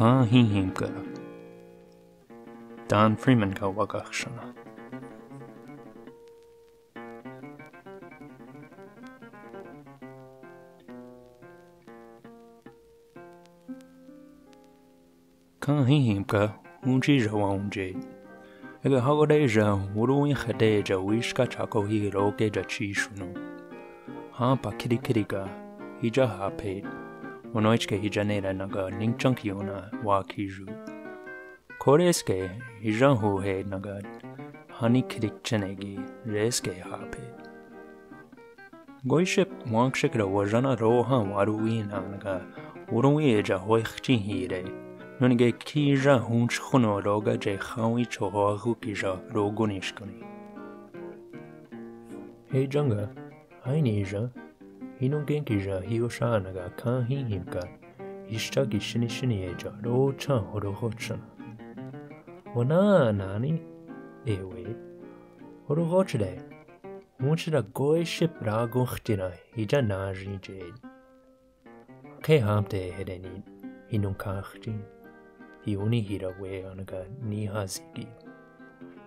kahin himka. Don Freeman ka wagakshana. Kahin himka, unji jawa unji. Ega hago de ja, uru in hade ja wishka chako hi roke ja chishunu. Hapa kirikirika, hija hapeit. Hija hape. Onoichke hijanera naga ningchankiona wa kiju. Koreske hijan hu he naga hani kirik chenegi reske hape. Goiship wankshikra wajana roha waruina naga uruin eja hoichchi hire. Nunige kija hunch khuno roga je khawi choho hukija rogunishkuni. Hey janga, hainija, hino genkija hiyoshanaga kan hin hihimka, ishtagi shini shini eja ro chan horo hochana. Wana nani? Ewe, horo hochde. Hunchira goy ship ragunchtira hija naji jade. Ke hamte hedeni, hinun kachtin. hiuni hira we anaga ni hazigi.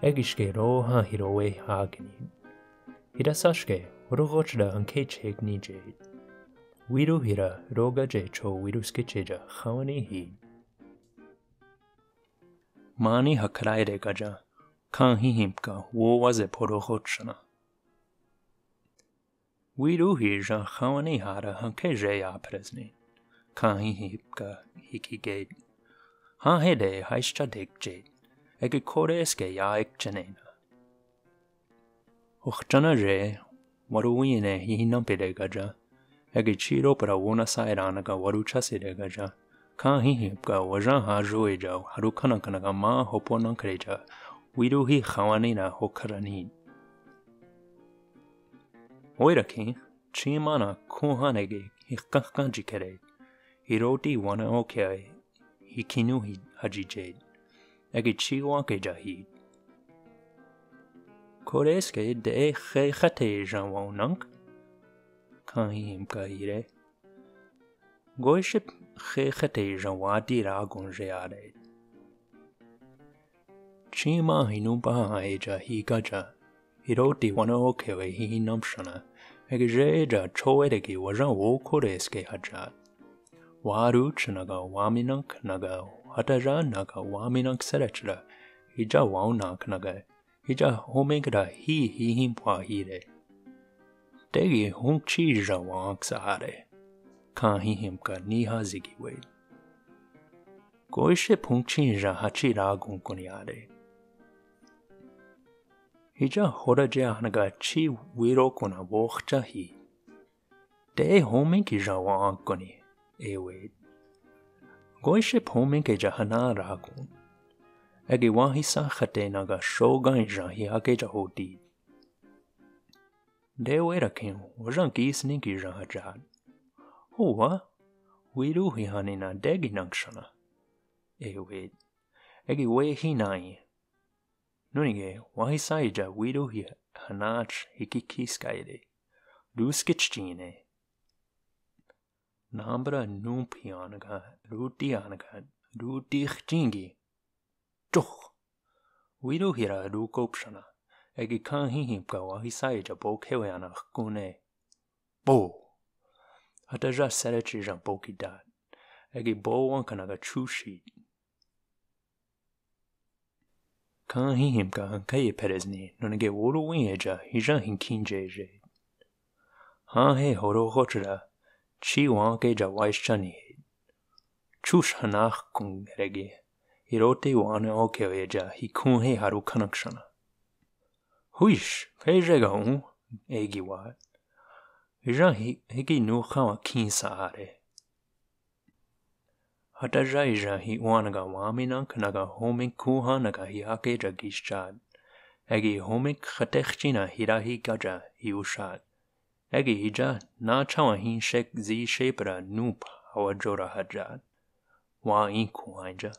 Egishke roha hirowe hagini. Hira sashke, rogochda anke chek ni jade. Wiru hira roga je cho wiru skicheja khawani hi. Mani hakaraire gaja, kan hi himka wo waze porogochana. Wiru hija khawani hara hanke je ya prezni. Kan hi himka hiki gate. Ha hede haischa dekje, ege kore eske ya ek janena. Ochjana waru wine hi nampide gaja, ege chiro para wona sairana ga waru chasire gaja, ka hi hipka wajan ha joe ja haru kana kana ga ma hopo nan kreja, wiru hi khawani na hokarani. Oira ki, chi mana kuhanege hi hiroti wana okei hikinu hi haji jade, Koreske de e khe khate janwa nank, kan hi him ka hire. Goiship khe khate janwa di ragun reare. Chima hinu baha eja hi gaja, hiroti wana okewe hi namshana, ege jeja wajan wo koreske hajat. Waruch naga waminank naga hataja naga waminank serechra hija waunak naga hija homegra hi hi himpwa hire. Degi hunchi ja wank sahare. Kan hi himka ni hazigi wade. Goishe punchi ja hachi ragun kunyare. Hija horaja naga chi wiro kuna wokhcha hi. De homenki ja wank kuni. ewe. Goishe pomen ke jahana ragun. Hoa, wiru hi hanina degi nankshana. Ewe. Ege we hi nai. Nunige wahi sa ija wiru hi hanach hiki kiskaide. Luskichjine. Nambra numpianaga, rutianaga, rutichingi. toho. Wiro hira adu kopshana, egi kanhi himka wa hisai ja bo kewe ana kune. Bo! Ata ja serechi jan bo ki dat, egi bo wankana ga chushi. Kanhi himka hankaye perezni, nonege woro wenye ja hijan hinkinje je. Hanhe horo hochira, chi wanke ja waishchani he. Chushanak kung regi. Chushanak kung regi. Hirote wane oke eja hi kun he haru kanakshana. Huish, fejega un, egi wa. Hi higi nu khawa kin saare. Hataja ija hi wanaga waminank naga homik kuha naga hi ake ja gishchad. Egi homik khatechchina hirahi gaja hi ushad. Egi hija na chawa hin shek zi shepra nup hawa jora hajad. Wa inku haja.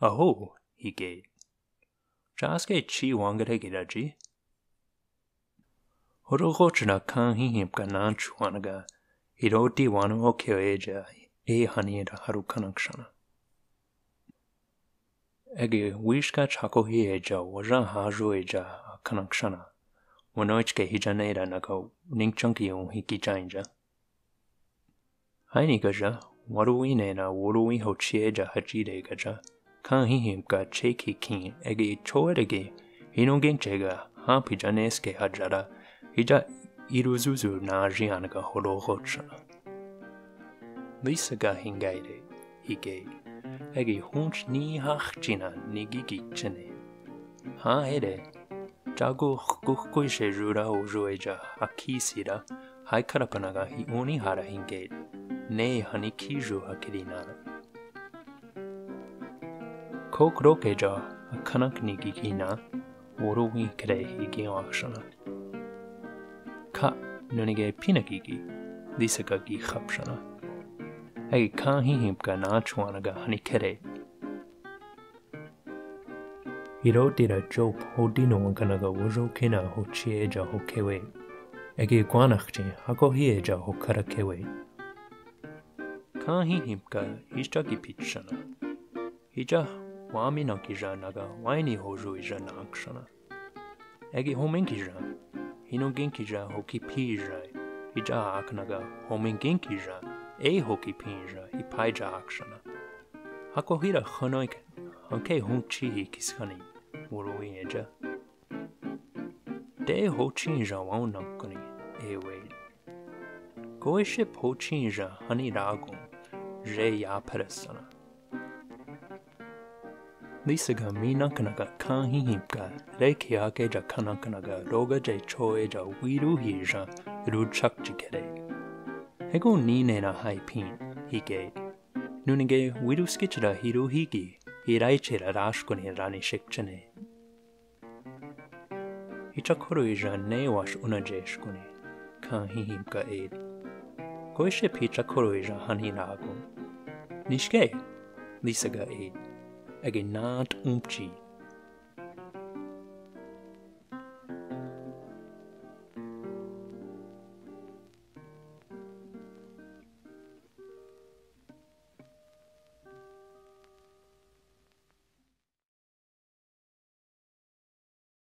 Aho, he gate. Jaske chi wangare giraji. Horogochna kan hi him kanan chuanaga. Hiroti wano okyo eja. e haniera haru kanakshana. Ege wishka chako hi eja wajan haju eja kanakshana. Wanoichke hijaneira nako ningchunki un hiki jainja. Haini gaja, ho chieja hajide gaja. Kan hihim ka cheki kin ege choerege hinungen chega hampi janeske hajara hija iruzuzu na jianaga horo hochana. Lisa ga hingaide, hige, ege hunch ni hachjina ni gigi chene. Ha ere, jago kukuishe rura o rueja akisira, hai karapanaga hi uni hara hingaide, ne hani kiju hakirinara. Kokroke ja akanak ni gigina, woruwi kre higi akshana. Ka nunige pinagigi, lisa ga gi khapshana. Hey, kan hihimka na chuanaga hanikere. Hiro tira job ho dino wankanaga wojo kina ho chieja ho kewe. Ege guanachchi hako hieja ho kara kewe. Kan hihimka hishagi pitchana. Hija Wāminak ijānaga waini hojo ijāna akshana. Egi homenk ijā, hinogenk ijā hoki pi ijā, ijā aknaga homengenk ijā, e hoki pi ijā, i paijā akshana. Hakohira khanoik, hanke hunchi hi kiskani, murui ejā. Te hochi ijā waunankani, e wei. Koeshe pochi ijā hani ragun, je yaparasana. Parasana. Lisa ga mi nankanaga kan re ki ake ja kanankanaga roga je choe ja wiru hija ru chakji kere. Hego ni ne na hai pin, hige. Nunige wiru skichira hiru higi, hiraichira rashkuni rani shikchane. Hichakuru ija ne wash unajeshkuni, kan hihim ka ed. Koishe pichakuru ija hani ragun. Nishke, lisa ga Eginat Umpci.